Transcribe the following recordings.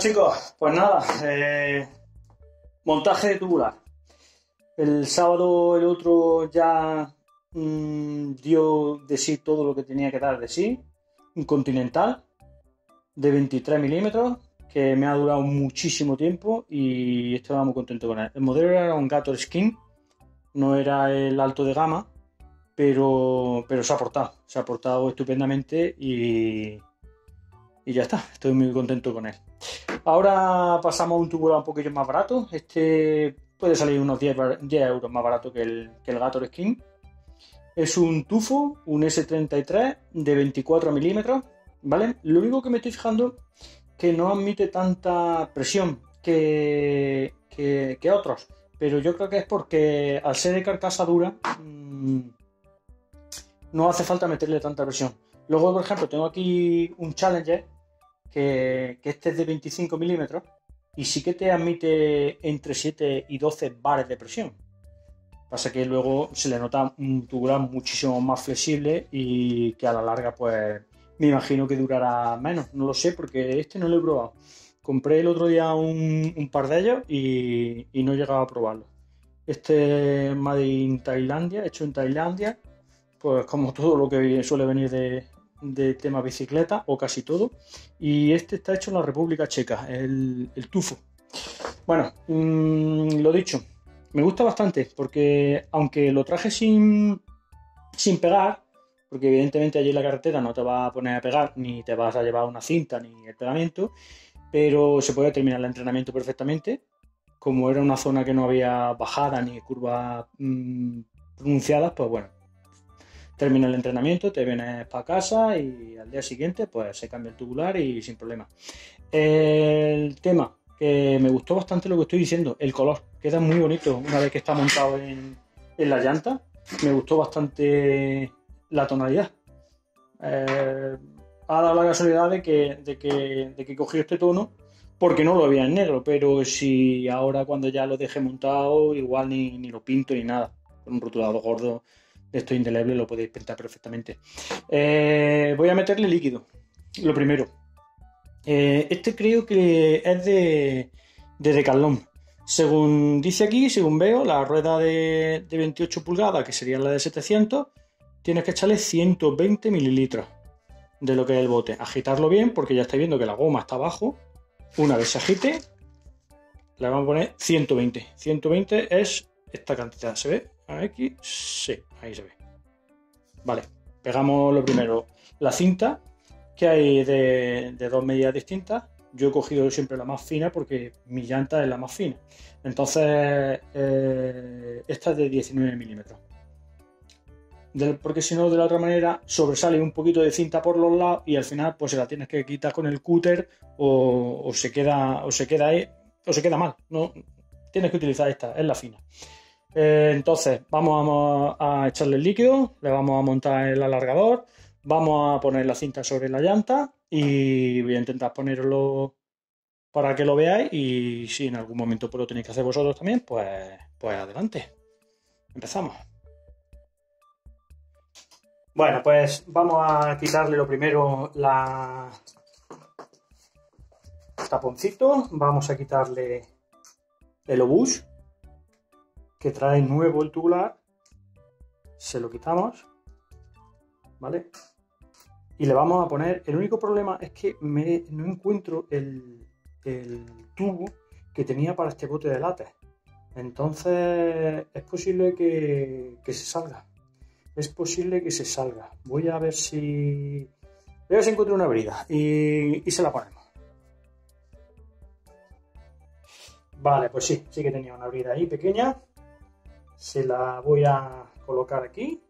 chicos, pues nada, eh, montaje tubular. El sábado el otro ya mm, dio de sí todo lo que tenía que dar de sí. Un continental de 23 milímetros que me ha durado muchísimo tiempo y estoy muy contento con él. El modelo era un Gator Skin, no era el alto de gama, pero, pero se ha portado, se ha portado estupendamente y, y ya está, estoy muy contento con él. Ahora pasamos a un tubular un poquillo más barato. Este puede salir unos 10, euros más barato que el, que el Gator Skin. Es un tufo, un S33 de 24 milímetros, ¿vale? Lo único que me estoy fijando que no admite tanta presión que, que, otros, pero yo creo que es porque al ser de carcasa dura mm, no hace falta meterle tanta presión. Luego, por ejemplo, tengo aquí un Challenger que, este es de 25 milímetros y sí que te admite entre 7 y 12 bares de presión. Pasa que luego se le nota un tubular muchísimo más flexible y que a la larga, pues me imagino que durará menos. No lo sé porque este no lo he probado. Compré el otro día un, par de ellos y, no he llegado a probarlo. Este es Made in Tailandia, hecho en Tailandia. Pues como todo lo que suele venir de, de tema bicicleta, o casi todo. Y este está hecho en la República Checa, el, tufo. Bueno, mm, lo dicho, me gusta bastante porque aunque lo traje sin, sin pegar, porque evidentemente allí la carretera no te va a poner a pegar, ni te vas a llevar una cinta ni el pegamento, pero se puede terminar el entrenamiento perfectamente. Como era una zona que no había bajada ni curvas mm, pronunciadas, pues bueno, termina el entrenamiento, te vienes para casa y al día siguiente pues se cambia el tubular y sin problema. El tema que me gustó bastante lo que estoy diciendo, el color, queda muy bonito una vez que está montado en, la llanta, me gustó bastante la tonalidad. Eh, ha dado la casualidad de que, de que, de que cogió este tono porque no lo había en negro, pero si ahora cuando ya lo deje montado, igual ni, ni lo pinto ni nada, con un rotulado gordo esto indeleble lo podéis pintar perfectamente. Eh, voy a meterle líquido, lo primero. Eh, este creo que es de, de Decathlon. Según dice aquí, según veo, la rueda de, 28 pulgadas, que sería la de 700, tienes que echarle 120 mililitros de lo que es el bote. Agitarlo bien, porque ya estáis viendo que la goma está abajo. Una vez se agite, le vamos a poner 120. 120 es esta cantidad, ¿se ve? Aquí, sí, ahí se ve. Vale, pegamos lo primero, la cinta, que hay de, dos medidas distintas. Yo he cogido siempre la más fina porque mi llanta es la más fina. Entonces, eh, esta es de 19 milímetros. porque si no, de la otra manera, sobresale un poquito de cinta por los lados y al final, pues se la tienes que quitar con el cúter o, se queda o se queda ahí, o se queda mal. No, tienes que utilizar esta, es la fina. Eh, entonces, vamos a, echarle el líquido, le vamos a montar el alargador, vamos a poner la cinta sobre la llanta y voy a intentar ponerlo para que lo veáis y si en algún momento pues lo tenéis que hacer vosotros también, pues, pues adelante. Empezamos. Bueno, pues vamos a quitarle lo primero la taponcito, vamos a quitarle el obús que trae nuevo el tubular, se lo quitamos, ¿vale? Y le vamos a poner, el único problema es que no encuentro el, tubo que tenía para este bote de látex. Entonces es posible que, se salga. Es posible que se salga. Voy a ver si... Voy a ver si encuentro una brida y, y se la ponemos. Vale, pues sí, sí que tenía una brida ahí pequeña se la voy a colocar aquí.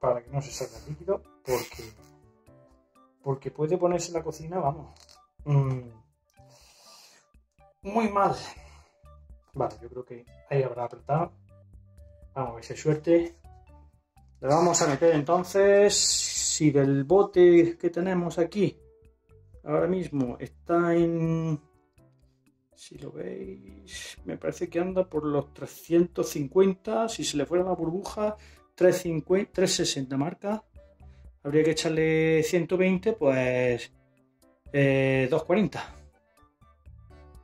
Para que no se salga el líquido porque porque puede ponerse en la cocina vamos. Mm, muy mal. Vale yo creo que ahí habrá apretado. Vamos a ver si suerte. Le vamos a meter entonces si del bote que tenemos aquí ahora mismo está en si lo veis, me parece que anda por los 350. Si se le fuera la burbuja, 350, 360 marca. habría que echarle 120, pues 240. Eh,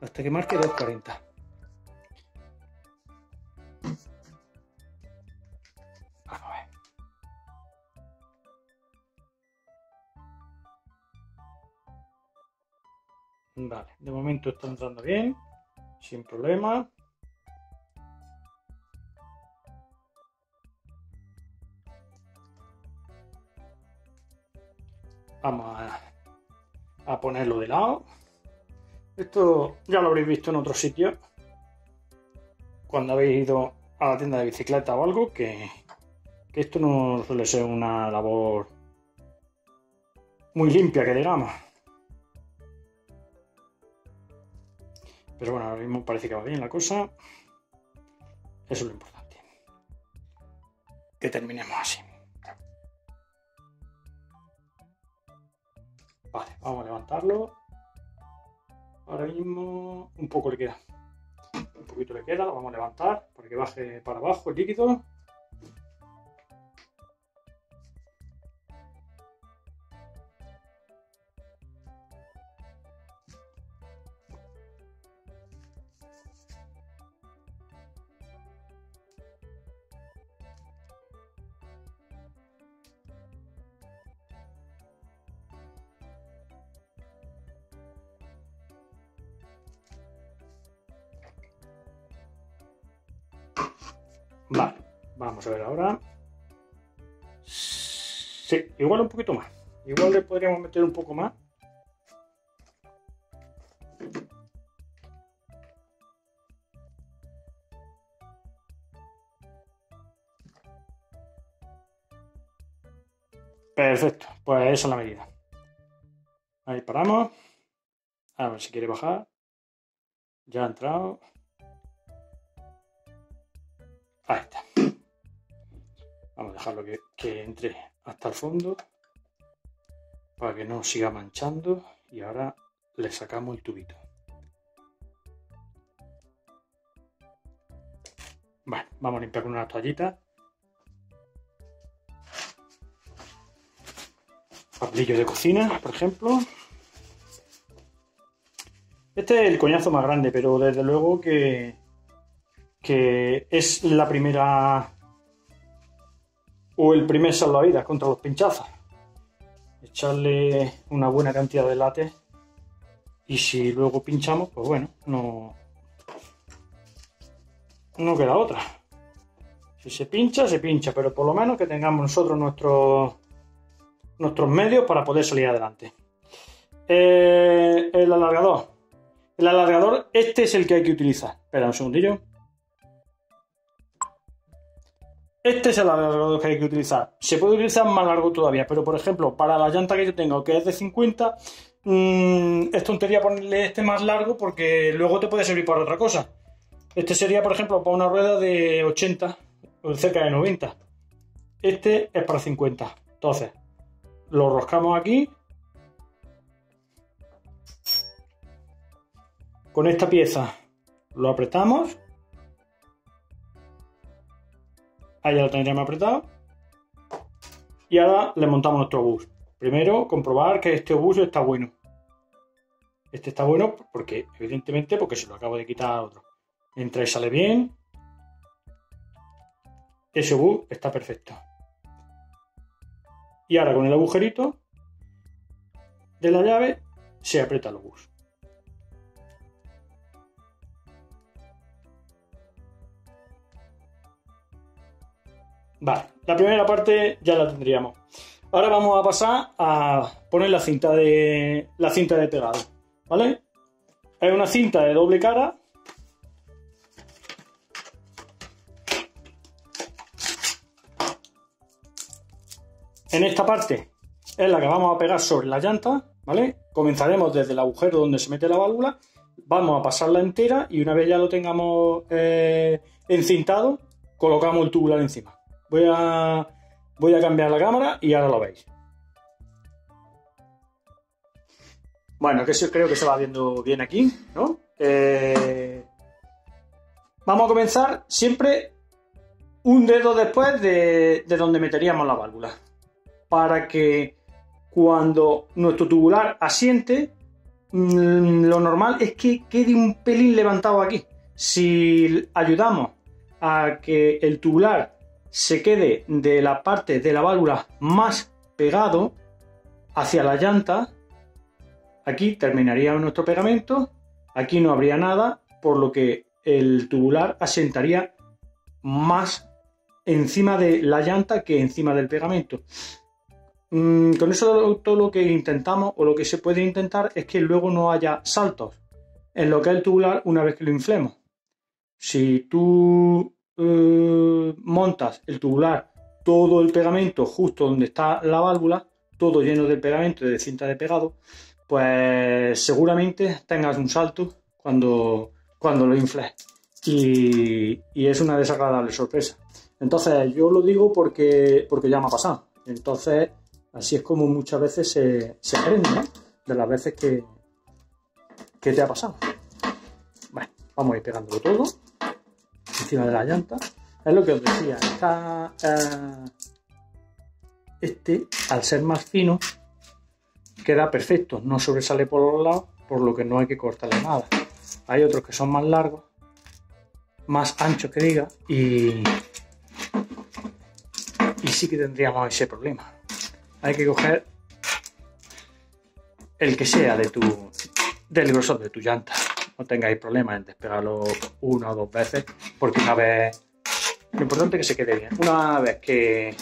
Hasta que marque 240. Vale, de momento está entrando bien, sin problema. Vamos a, ponerlo de lado. Esto ya lo habréis visto en otros sitios. Cuando habéis ido a la tienda de bicicleta o algo, que, que esto no suele ser una labor muy limpia, que digamos. Pero bueno, ahora mismo parece que va bien la cosa. Eso es lo importante. Que terminemos así. Vale, vamos a levantarlo. Ahora mismo un poco le queda. Un poquito le queda, lo vamos a levantar para que baje para abajo el líquido. Vale, vamos a ver ahora. Sí, igual un poquito más. Igual le podríamos meter un poco más. Perfecto, pues esa es la medida. Ahí paramos. A ver si quiere bajar. Ya ha entrado. Ahí está. Vamos a dejarlo que, entre hasta el fondo para que no siga manchando y ahora le sacamos el tubito. Bueno, vamos a limpiar con una toallita. Papelillo de cocina, por ejemplo. Este es el coñazo más grande, pero desde luego que que es la primera o el primer salvavidas contra los pinchazos. Echarle una buena cantidad de late y si luego pinchamos, pues bueno, no, no queda otra. Si se pincha, se pincha, pero por lo menos que tengamos nosotros nuestros, nuestros medios para poder salir adelante. Eh, el alargador. El alargador, este es el que hay que utilizar. Espera un segundillo. Este es el alargador que hay que utilizar. Se puede utilizar más largo todavía, pero por ejemplo, para la llanta que yo tengo, que es de 50, mmm, es tontería ponerle este más largo porque luego te puede servir para otra cosa. Este sería, por ejemplo, para una rueda de 80 o cerca de 90. Este es para 50. Entonces, lo roscamos aquí. Con esta pieza lo apretamos Ya lo tendríamos apretado. Y ahora le montamos nuestro bus. Primero, comprobar que este obús está bueno. Este está bueno porque, evidentemente, porque se lo acabo de quitar a otro. Entra y sale bien. Ese obús está perfecto. Y ahora con el agujerito de la llave se aprieta el obús. Vale, la primera parte ya la tendríamos. Ahora vamos a pasar a poner la cinta de la cinta de pegado, ¿vale? Es una cinta de doble cara. En esta parte es la que vamos a pegar sobre la llanta, ¿vale? Comenzaremos desde el agujero donde se mete la válvula, vamos a pasarla entera y una vez ya lo tengamos eh, encintado, colocamos el tubular encima. Voy a, voy a cambiar la cámara y ahora lo veis. Bueno, que creo que se va viendo bien aquí, ¿no? Eh, vamos a comenzar siempre un dedo después de, de donde meteríamos la válvula. para que cuando nuestro tubular asiente, mm, lo normal es que quede un pelín levantado aquí. Si ayudamos a que el tubular se quede de la parte de la válvula más pegado hacia la llanta, aquí terminaría nuestro pegamento, aquí no habría nada, por lo que el tubular asentaría más encima de la llanta que encima del pegamento. Mm, con eso todo lo que intentamos o lo que se puede intentar es que luego no haya saltos en lo que es el tubular una vez que lo inflemos. Si tú eh, montas el tubular, todo el pegamento justo donde está la válvula, todo lleno de pegamento y de cinta de pegado, pues seguramente tengas un salto cuando, cuando lo infles. Y, y, es una desagradable sorpresa. Entonces, yo lo digo porque, porque ya me ha pasado. Entonces, así es como muchas veces se, se aprende, De las veces que, que te ha pasado. Bueno, vamos a ir pegándolo todo encima de la llanta. Es lo que os decía, eh, este, al ser más fino, queda perfecto, no sobresale por los lados, por lo que no hay que cortarle nada. Hay otros que son más largos, más anchos que diga, y, y sí que tendríamos ese problema. Hay que coger el que sea de tu, del grosor de tu llanta no tengáis problemas en despegarlo una o dos veces, porque una vez, lo importante es que se quede bien. Una vez que,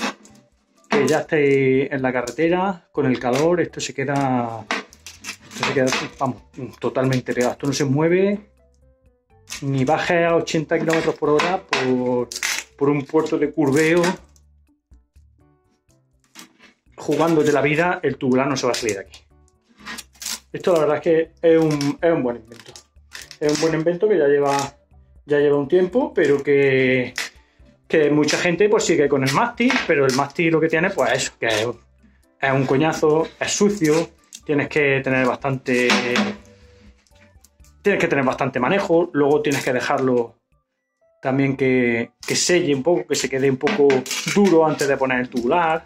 que ya estéis en la carretera, con el calor, esto se queda, esto se queda, vamos, totalmente pegado. Esto no se mueve, ni baje a 80 km por hora por, por un puerto de curveo jugándote la vida, el tubular no se va a salir de aquí. Esto la verdad es que es un, es un buen invento es un buen invento que ya lleva, ya lleva un tiempo, pero que, que mucha gente pues sigue con el mástil, pero el mástil lo que tiene pues eso, que es, un coñazo, es sucio, tienes que tener bastante tienes que tener bastante manejo, luego tienes que dejarlo también que, que selle un poco, que se quede un poco duro antes de poner el tubular.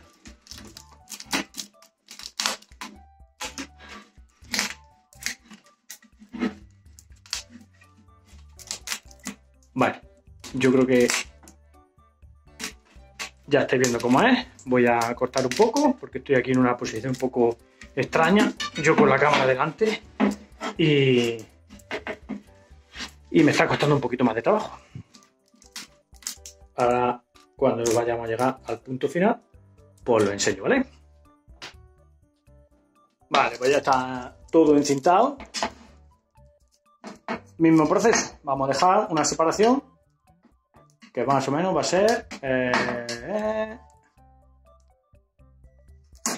Vale, yo creo que ya estáis viendo cómo es. Voy a cortar un poco porque estoy aquí en una posición un poco extraña. Yo con la cámara delante y, y me está costando un poquito más de trabajo. Ahora, cuando vayamos a llegar al punto final, pues lo enseño, ¿vale? Vale, pues ya está todo encintado Mismo proceso, vamos a dejar una separación que más o menos va a ser eh,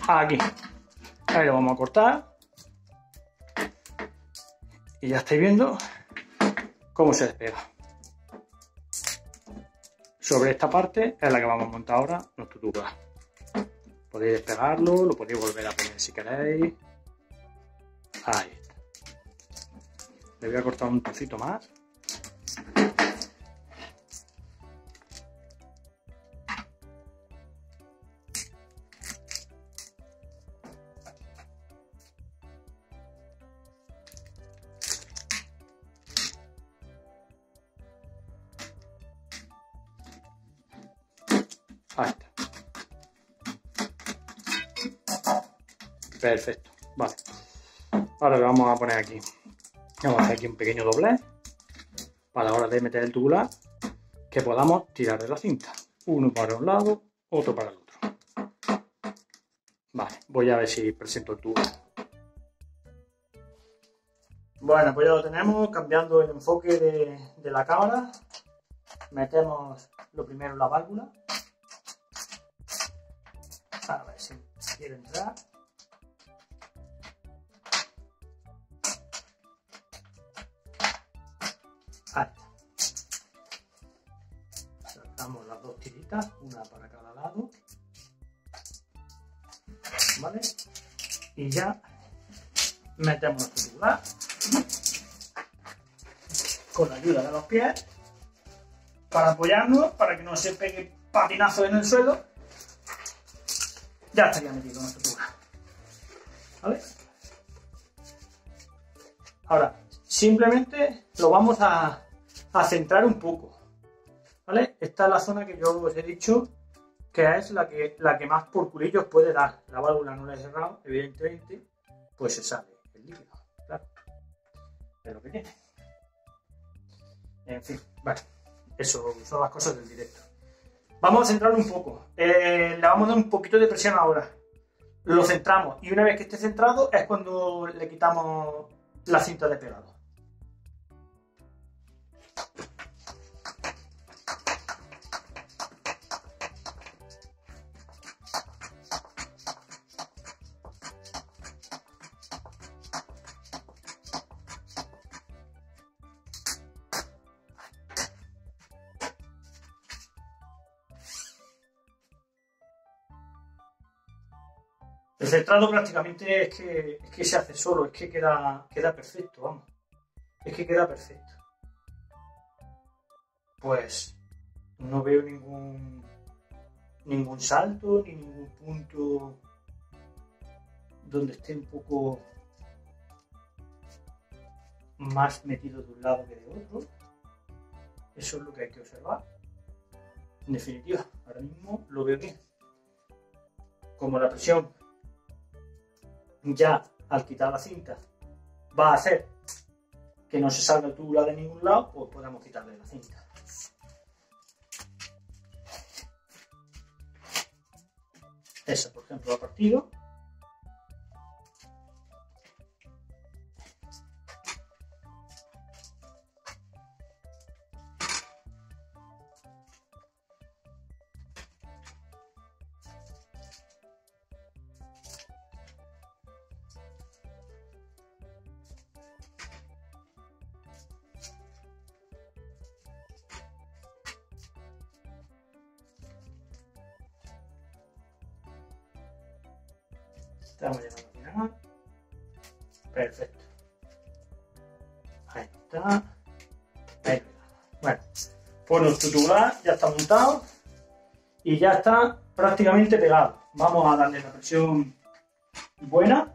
aquí. Ahí lo vamos a cortar. Y ya estáis viendo cómo se despega. Sobre esta parte es la que vamos a montar ahora nuestro tubo. Podéis despegarlo, lo podéis volver a poner si queréis. Ahí. Le voy a cortar un trocito más. Perfecto. Vale. Ahora le vamos a poner aquí Vamos a hacer aquí un pequeño doblez para la hora de meter el tubular que podamos tirar de la cinta. Uno para un lado, otro para el otro. Vale, voy a ver si presento el tubo. Bueno, pues ya lo tenemos, cambiando el enfoque de, la cámara. Metemos lo primero la válvula. A ver si quiere entrar. Las dos tiritas, una para cada lado. ¿Vale? Y ya metemos nuestro tubular con la ayuda de los pies para apoyarnos, para que no se pegue patinazo en el suelo. ya estaría metido nuestra tuba. ¿Vale? Ahora, simplemente lo vamos a, a centrar un poco. ¿Vale? Esta es la zona que yo os he dicho que es la que, la que más por culillos puede dar. La válvula no la he cerrado, evidentemente, pues se sale el líquido, claro. Es lo que tiene. En fin, vale. Eso son las cosas del directo. Vamos a centrarlo un poco. Eh, le vamos a dar un poquito de presión ahora. Lo centramos y una vez que esté centrado es cuando le quitamos la cinta de pegado. El centrado prácticamente es que, es que se hace solo, es que queda, queda perfecto, vamos. Es que queda perfecto. Pues no veo ningún ningún salto ni ningún punto donde esté un poco más metido de un lado que de otro. Eso es lo que hay que observar. En definitiva, ahora mismo lo veo bien. Como la presión ya al quitar la cinta va a hacer que no se salga el tubular de ningún lado, pues podemos quitarle la cinta. Esa, por ejemplo, ha partido. Pues nuestro tubular ya está montado y ya está prácticamente pegado. Vamos a darle la presión buena.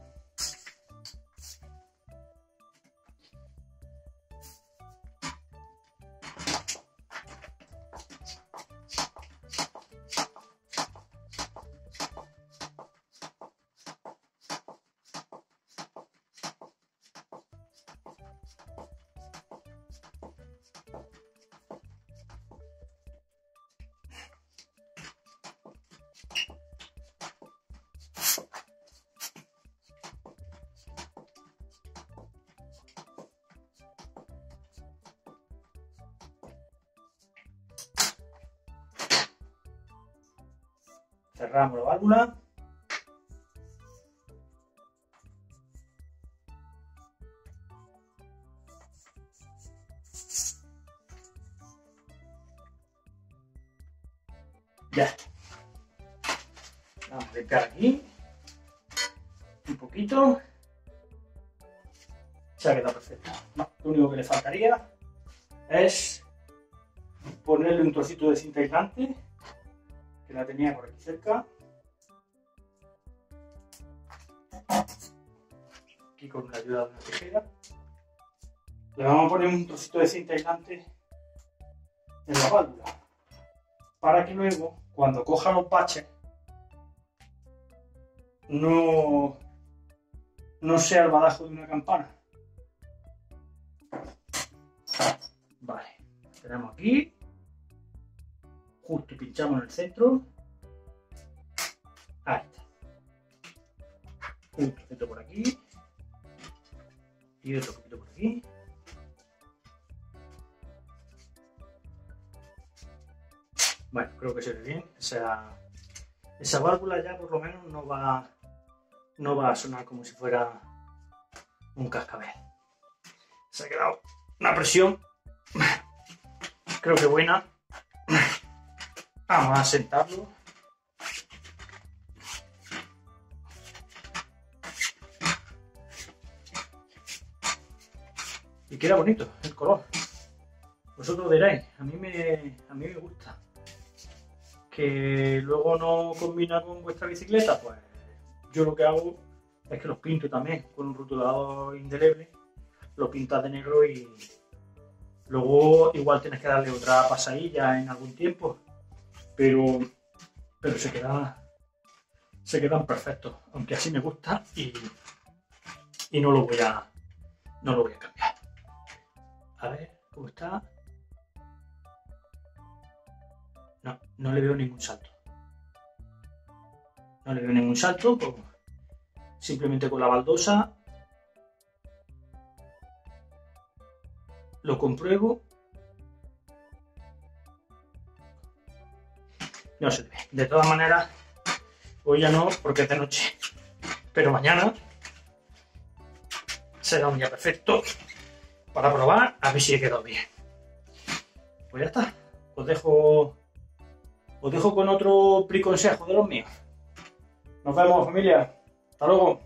Cerramos la válvula. Ya. Vamos a limpiar aquí. Un poquito. Se ha quedado perfecto. Lo único que le faltaría es ponerle un trocito de cinta aislante la tenía por aquí cerca. Aquí con la ayuda de una tijera. Le vamos a poner un trocito de cinta aislante en la válvula. Para que luego, cuando coja los baches, no, no sea el badajo de una campana. Vale, tenemos aquí justo pinchamos en el centro. Ahí está. Un trocito por aquí. Y otro poquito por aquí. Bueno, creo que se ve bien. Esa, esa válvula ya por lo menos no va, no va a sonar como si fuera un cascabel. Se ha quedado una presión, creo que buena. Vamos a sentarlo. Y queda bonito el color. Vosotros diréis, a mí me, a mí me gusta. que luego no combina con vuestra bicicleta, pues yo lo que hago es que los pinto también con un rotulador indeleble, lo pintas de negro y luego igual tienes que darle otra pasadilla en algún tiempo, pero, pero se queda se quedan perfectos, aunque así me gusta y, y no lo voy a no lo voy a cambiar. A ver, ¿cómo está? No, no le veo ningún salto. No le veo ningún salto, pues, simplemente con la baldosa lo compruebo. No se ve. De todas maneras, Hoy ya no, porque es de noche. Pero mañana será un día perfecto para probar a ver si he quedado bien. Pues ya está. Os dejo, os dejo con otro priconsejo de los míos. Nos vemos, familia. Hasta luego.